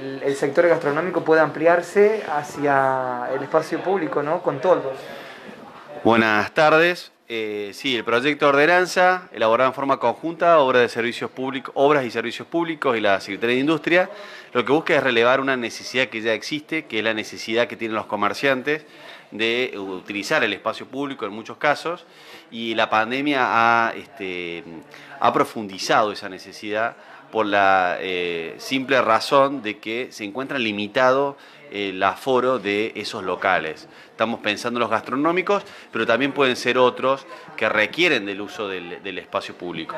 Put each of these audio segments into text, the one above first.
el, sector gastronómico pueda ampliarse hacia el espacio público, ¿no? Con toldos. Buenas tardes. Eh, sí, el proyecto de ordenanza, elaborado en forma conjunta, obras, de servicios públicos, obras y servicios públicos y la Secretaría de Industria, lo que busca es relevar una necesidad que ya existe, que es la necesidad que tienen los comerciantes de utilizar el espacio público en muchos casos, y la pandemia ha, este, ha profundizado esa necesidad por la eh, simple razón de que se encuentra limitado el aforo de esos locales. Estamos pensando en los gastronómicos, pero también pueden ser otros que requieren del uso del, espacio público.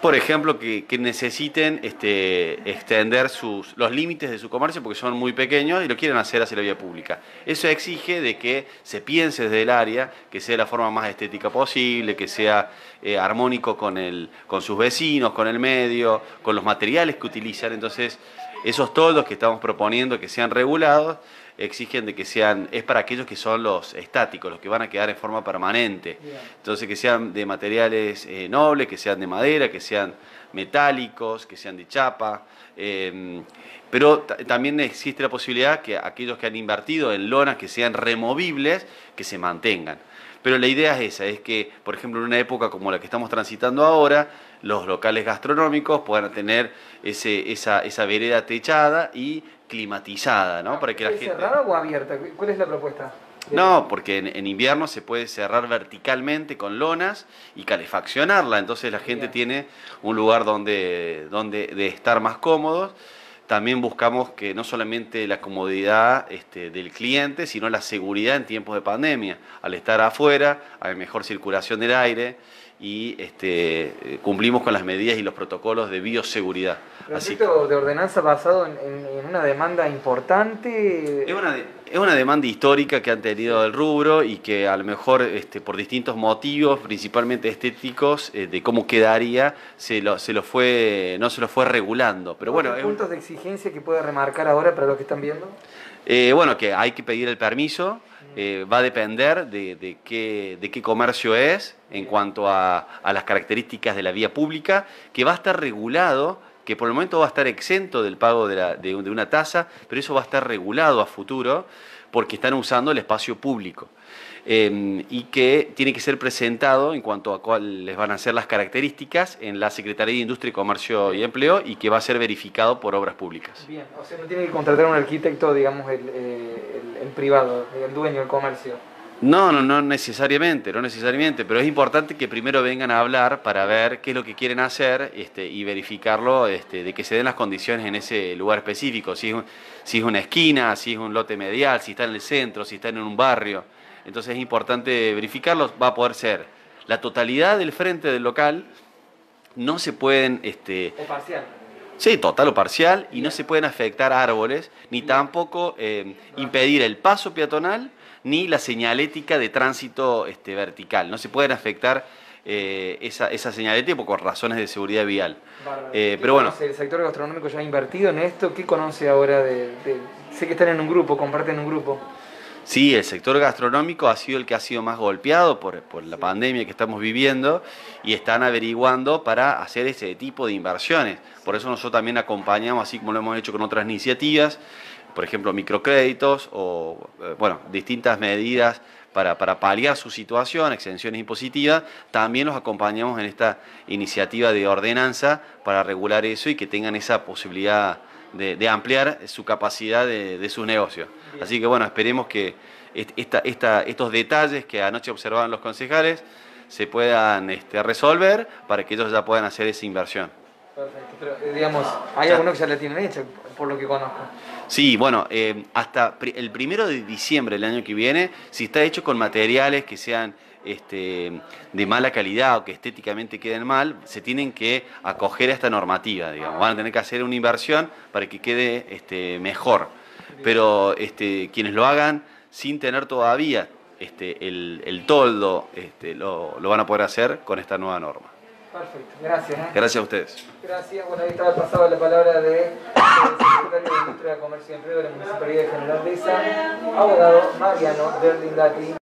Por ejemplo, que, necesiten este, extender sus, los límites de su comercio porque son muy pequeños y lo quieren hacer hacia la vía pública. Eso exige de que se piense desde el área, que sea la forma más estética posible, que sea eh, armónico con, el, con sus vecinos, con el medio, con los materiales que utilizan. Entonces, esos toldos que estamos proponiendo que sean regulados exigen de que sean, es para aquellos que son los estáticos, los que van a quedar en forma permanente. Entonces que sean de materiales eh, nobles, que sean de madera, que sean metálicos, que sean de chapa. Em, pero también existe la posibilidad que aquellos que han invertido en lonas que sean removibles, que se mantengan. Pero la idea es esa, es que, por ejemplo, en una época como la que estamos transitando ahora, los locales gastronómicos puedan tener ese, esa, esa vereda techada y climatizada, ¿no? Para que la gente... ¿Cerrada o abierta? ¿Cuál es la propuesta? No, porque en, invierno se puede cerrar verticalmente con lonas y calefaccionarla, entonces la gente tiene un lugar donde, donde de estar más cómodos. También buscamos que no solamente la comodidad este, del cliente, sino la seguridad en tiempos de pandemia. Al estar afuera, hay mejor circulación del aire y este, cumplimos con las medidas y los protocolos de bioseguridad. ¿Proyecto de ordenanza basado en, una demanda importante? Es una, es una, demanda histórica que han tenido el rubro y que a lo mejor este, por distintos motivos, principalmente estéticos, eh, de cómo quedaría, se lo, se lo fue, no se lo fue regulando. Pero bueno, puntos de exigencia que puede remarcar ahora para los que están viendo? Eh, bueno, que hay que pedir el permiso, eh, va a depender de, qué, de, qué, comercio es en cuanto a, las características de la vía pública, que va a estar regulado, que por el momento va a estar exento del pago de, una tasa, pero eso va a estar regulado a futuro porque están usando el espacio público. Em, y que tiene que ser presentado en cuanto a cuáles van a ser las características en la Secretaría de Industria, Comercio y Empleo y que va a ser verificado por obras públicas. Bien, o sea, no tiene que contratar un arquitecto, digamos, el, eh, el privado, el dueño del comercio. No, no, no necesariamente, no necesariamente, pero es importante que primero vengan a hablar para ver qué es lo que quieren hacer este, y verificarlo, este, de que se den las condiciones en ese lugar específico, si es, si es una esquina, si es un lote medial, si está en el centro, si está en un barrio. Entonces es importante verificarlos, va a poder ser. La totalidad del frente del local, no se pueden... Este, o parcial. Sí, total o parcial, y no se pueden afectar árboles, ni tampoco eh, impedir el paso peatonal, ni la señalética de tránsito este, vertical. No se pueden afectar eh, esa, esa señalética por razones de seguridad vial. Eh, pero bueno. El sector gastronómico ya ha invertido en esto. ¿Qué conoce ahora de, de, Sé que están en un grupo, comparten un grupo. Sí, el sector gastronómico ha sido el que ha sido más golpeado por, la pandemia que estamos viviendo y están averiguando para hacer ese tipo de inversiones. Por eso nosotros también acompañamos, así como lo hemos hecho con otras iniciativas, por ejemplo, microcréditos o, eh, bueno, distintas medidas para, para, paliar su situación, exenciones impositivas, también los acompañamos en esta iniciativa de ordenanza para regular eso y que tengan esa posibilidad de, ampliar su capacidad de, de sus negocios. Así que bueno, esperemos que estos detalles que anoche observaban los concejales se puedan este, resolver para que ellos ya puedan hacer esa inversión. Perfecto, pero eh, digamos, hay algunos que ya la tienen hecha, por lo que conozco. Sí, bueno, eh, hasta el primero de diciembre del año que viene, si está hecho con materiales que sean este, de mala calidad o que estéticamente queden mal, se tienen que acoger a esta normativa, digamos. Van a tener que hacer una inversión para que quede este, mejor. Pero este, quienes lo hagan sin tener todavía este, el, toldo, este, lo, lo van a poder hacer con esta nueva norma. Perfecto, gracias. ¿eh? Gracias a ustedes. Gracias. Bueno, ahí estaba pasada la palabra de el secretario de Industria, Comercio y Empleo de la Municipalidad de General Deza, abogado Mariano Berlingati.